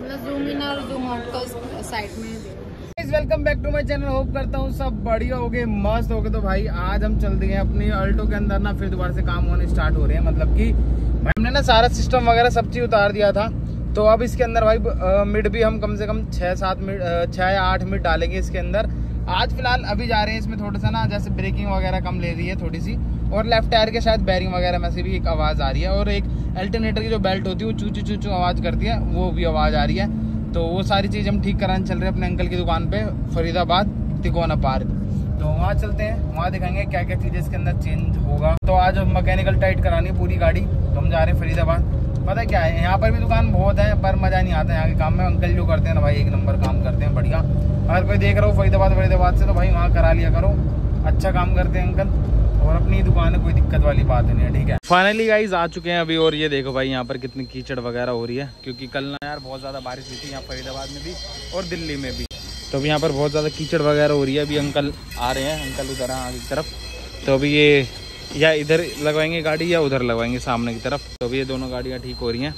मतलब साइड में welcome back to my channel hope करता हूँ सब बढ़िया हो गए मस्त हो गए तो भाई, आज हम चल दिए अपनी अल्टो के अंदर ना, फिर दोबारा से काम होने स्टार्ट हो रहे हैं। मतलब कि हमने ना सारा सिस्टम वगैरह सब चीज़ उतार दिया था। तो अब इसके अंदर भाई मिड भी हम कम से कम छः सात मिनट छः या आठ मिनट डालेंगे इसके अंदर। आज फ़िलहाल अभी जा रहे हैं, इसमें थोड़ा सा ना, जैसे ब्रेकिंग वगैरह कम ले रही है, थोड़ी सी। और लेफ़्ट टायर के शायद बैरिंग वगैरह में से भी एक आवाज़ आ रही है और एक अल्टरनेटर की जो बेल्ट होती है, वो चू चू चू चू आवाज़ करती है, वो भी आवाज़ आ रही है। तो वो सारी चीज़ हम ठीक कराने चल रहे हैं अपने अंकल की दुकान पे, फरीदाबाद, तिकोना पार्क। तो वहाँ चलते हैं, वहाँ दिखाएँगे क्या क्या चीज़ें इसके अंदर चेंज होगा। तो आज मैकेनिकल टाइट करानी पूरी गाड़ी तो हम जा रहे हैं फरीदाबाद। पता क्या है, यहाँ पर भी दुकान बहुत है, पर मज़ा नहीं आता है, यहाँ के काम में अंकल जो करते हैं ना भाई, एक नंबर काम करते हैं, बढ़िया। अगर कोई देख रहा हो फरीदाबाद फरीदाबाद से तो भाई वहाँ करा लिया करो। अच्छा काम करते हैं अंकल और अपनी दुकान है कोई दिक्कत वाली बात नहीं है ठीक है? फाइनली गाइज़ आ चुके हैं अभी और ये देखो भाई यहाँ पर कितनी कीचड़ वगैरह हो रही है क्योंकि कल ना यार बहुत ज़्यादा बारिश हुई थी यहाँ फरीदाबाद में भी और दिल्ली में भी। तो अभी यहाँ पर बहुत ज़्यादा कीचड़ वगैरह हो रही है अभी अंकल आ रहे हैं अंकल उधर हैं आगे की तरफ़। तो अभी ये या इधर लगवाएँगे गाड़ी या उधर लगवाएँगे सामने की तरफ़। तो अभी ये दोनों गाड़ियाँ ठीक हो रही हैं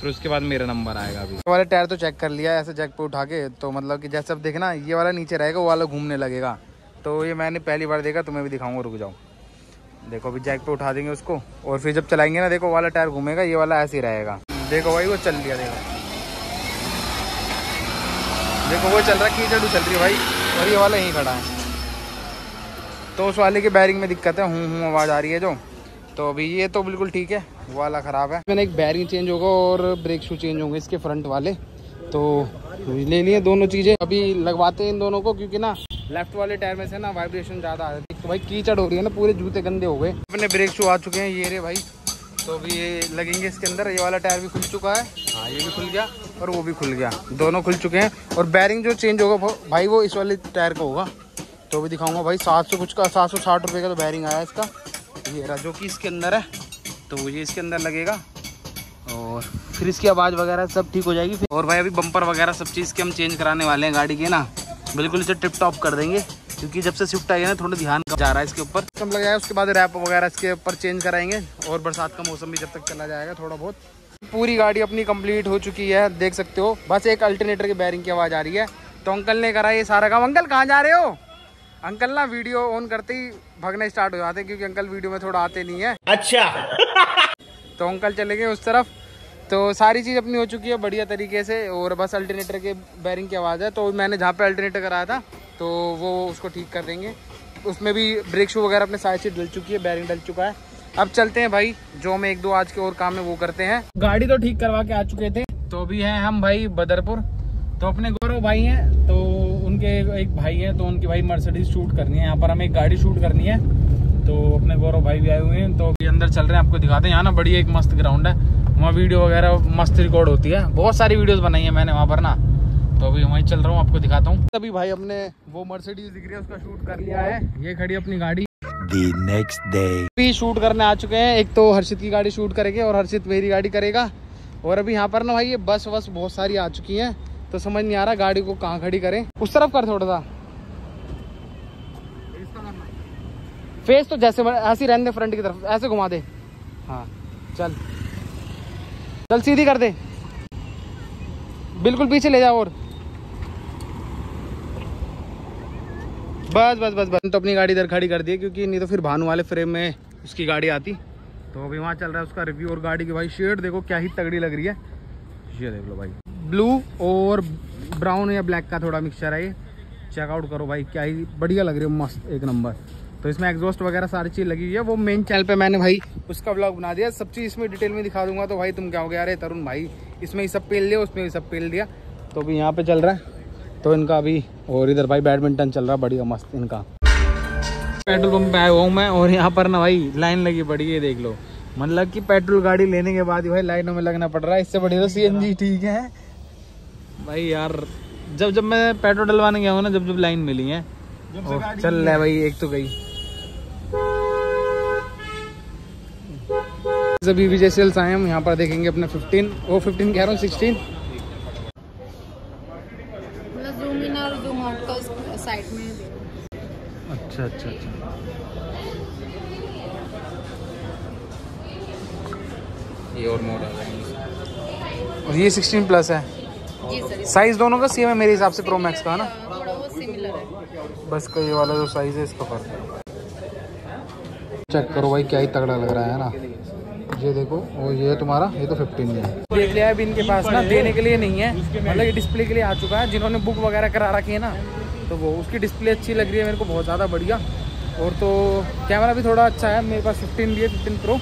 फिर उसके बाद मेरा नंबर आएगा अभी। वाले टायर तो चेक कर लिया ऐसे जैक पे उठा के तो मतलब कि जैसे अब देखना ये वाला नीचे रहेगा वो वाला घूमने लगेगा। तो ये मैंने पहली बार देखा तुम्हें भी दिखाऊँगा रुक जाओ। देखो, अभी जैक पे उठा देंगे उसको, और फिर जब चलाएँगे ना, देखो, वाला टायर घूमेगा, ये वाला ऐसे ही रहेगा। देखो भाई, वो चल लिया देखो। देखो, वो चल रहा है कीचड़ चल रही है भाई, और ये वाला यहीं खड़ा है। तो उस वाले के बैरिंग में दिक्कत है हूँ हूँ आवाज़ आ रही है जो। तो अभी ये तो बिल्कुल ठीक है वाला ख़राब है। मैंने एक बैरिंग चेंज होगा और ब्रेक शू चेंज होंगे इसके फ्रंट वाले। तो ले लिए दोनों चीज़ें। अभी लगवाते हैं इन दोनों को, क्योंकि ना लेफ़्ट वाले टायर में से ना वाइब्रेशन ज़्यादा आ रही है। तो भाई, कीचड़ हो रही है ना, पूरे जूते गंदे हो गए। अपने ब्रेक शू आ चुके हैं, ये रे भाई। तो अभी ये लगेंगे इसके अंदर। ये वाला टायर भी खुल चुका है। हाँ ये भी खुल गया और वो भी खुल गया। दोनों खुल चुके हैं और बैरिंग जो चेंज होगा भाई, वो इस वाले टायर का होगा। तो भी दिखाऊँगा भाई, सात सौ कुछ का, सात सौ साठ रुपये का तो बैरिंग आया इसका। ये रहा जो कि इसके अंदर है तो ये इसके अंदर लगेगा। और फिर इसकी आवाज़ वगैरह सब ठीक हो जाएगी और भाई, अभी बम्पर वगैरह सब चीज़ के हम चेंज कराने वाले हैं गाड़ी के ना। बिल्कुल इसे टिप टॉप कर देंगे, क्योंकि जब से आई है ना, थोड़ा ध्यान जा रहा है इसके ऊपर। कम लग जाएगा, उसके बाद रैप वगैरह इसके ऊपर चेंज कराएँगे, और बरसात का मौसम भी जब तक चला जाएगा थोड़ा बहुत। पूरी गाड़ी अपनी कंप्लीट हो चुकी है, देख सकते हो। बस एक अल्टरनेटर की बैरिंग की आवाज़ आ रही है। तो अंकल ने करा ये सारा काम। अंकल, कहाँ जा रहे हो? अंकल ना वीडियो ऑन करते ही भगने स्टार्ट हो जाते क्योंकि अंकल वीडियो में थोड़ा आते नहीं है। अच्छा। तो अंकल चले गए उस तरफ़। तो सारी चीज़ अपनी हो चुकी है बढ़िया तरीके से और बस अल्टरनेटर के बैरिंग की आवाज़ है। तो मैंने जहाँ पे अल्टरनेटर कराया था तो वो उसको ठीक कर देंगे। उसमें भी ब्रेक शू वगैरह अपने साइड से डल चुकी है बैरिंग डल चुका है। अब चलते हैं भाई, जो हम एक दो आज के और काम है वो करते हैं। गाड़ी तो ठीक करवा के आ चुके थे। तो अभी हैं हम भाई बदरपुर। तो अपने गौरव भाई हैं तो उनके एक भाई हैं तो उनकी भाई मर्सिडीज शूट करनी है। यहाँ पर हमें एक गाड़ी शूट करनी है। तो अपने गौरव भाई भी आए हुए हैं तो अभी अंदर चल रहे हैं आपको दिखाते हैं। यहाँ ना बढ़िया एक मस्त ग्राउंड है। वहाँ वीडियो वगैरह मस्त रिकॉर्ड होती है। बहुत सारी वीडियोस बनाई है मैंने वहाँ पर ना। तो अभी वहीं चल रहा हूँ आपको दिखाता हूँ। अभी भाई हमने वो मर्सिडीज दिख रही है उसका शूट कर लिया है। ये खड़ी अपनी गाड़ी। नेक्स्ट डे भी शूट करने आ चुके हैं। एक तो हर्षित की गाड़ी शूट करेंगे और हर्षित मेरी गाड़ी करेगा। और अभी यहाँ पर ना भाई ये बस वस बहुत सारी आ चुकी हैं। तो समझ नहीं आ रहा गाड़ी को कहाँ खड़ी करें। उस तरफ़ कर थोड़ा सा। फेस तो जैसे ऐसे रहने फ्रंट की तरफ़, ऐसे घुमा दे। हाँ चल। चल, सीधी कर दे। बिल्कुल पीछे ले जाओ और। बस बस बस बस। तो अपनी गाड़ी इधर खड़ी कर दी क्योंकि नहीं तो फिर भानु वाले फ्रेम में उसकी गाड़ी आती। तो अभी वहाँ चल रहा है उसका रिव्यू और गाड़ी की भाई शेड देखो क्या ही तगड़ी लग रही है। ये देख लो भाई। ब्लू और ब्राउन या ब्लैक का थोड़ा मिक्सचर है ये। चेकआउट करो भाई, क्या ही बढ़िया लग रही है, मस्त एक नंबर तो इसमें एग्जॉस्ट वगैरह सारी चीज़ लगी हुई है। वो मेन चैनल पे मैंने भाई उसका ब्लॉग बना दिया। सब चीज़ इसमें डिटेल में दिखा दूँगा। तो भाई तुम क्या हो गया? अरे तरुण भाई इसमें ही सब पेल लिया उसमें भी सब पेल दिया। तो अभी यहाँ पे चल रहा है। तो इनका अभी और इधर भाई बैडमिंटन चल रहा है। बढ़िया मस्त इनका। पेट्रोल पंप पे आया हुआ हूँ मैं और यहाँ पर ना भाई लाइन लगी पड़ी है देख लो। मतलब कि पेट्रोल गाड़ी लेने के बाद ही भाई लाइनों में लगना पड़ रहा है। इससे बढ़िया तो सी ठीक है। भाई यार जब जब मैं पेट्रोल डलवाने गया हूँ ना जब जब लाइन मिली है। चल रहा है। भाई एक तो गई। अभी विजय सेल्स आए हम यहाँ पर देखेंगे अपने 15 वो 15 कह रहा हूँ 16 मतलब जूम इन और जूम आउट का साइड में। अच्छा अच्छा अच्छा। ये और मोड आ और ये सिक्सटीन प्लस है। साइज़ दोनों का सेम है मेरे हिसाब से प्रो मैक्स का है ना? है बस का ये वाला जो साइज़ है इसका फ़र्क है। चेक करो भाई क्या ही तगड़ा लग रहा है ना? ये देखो, और ये तुम्हारा, ये तो फिफ्टीन में है। देख लिया अभी इनके पास ना, देने के लिए नहीं है। मतलब ये डिस्प्ले के लिए आ चुका है। जिन्होंने बुक वगैरह करा रखी है ना तो वो, उसकी डिस्प्ले अच्छी लग रही है मेरे को, बहुत ज़्यादा बढ़िया। और तो कैमरा भी थोड़ा अच्छा है, मेरे पास फिफ्टीन भी है फिफ्टीन प्रो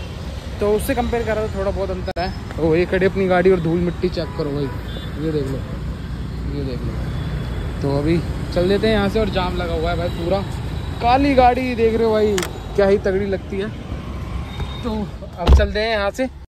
तो उससे कंपेयर करा तो थोड़ा बहुत अंतर है। तो ये खड़ी अपनी गाड़ी और धूल मिट्टी चेक करो भाई। ये देख लो, ये देख लो। तो अभी चल देते हैं यहाँ से, और जाम लगा हुआ है भाई पूरा। काली गाड़ी देख रहे हो भाई, क्या ही तगड़ी लगती है। तो अब चलते हैं यहाँ से।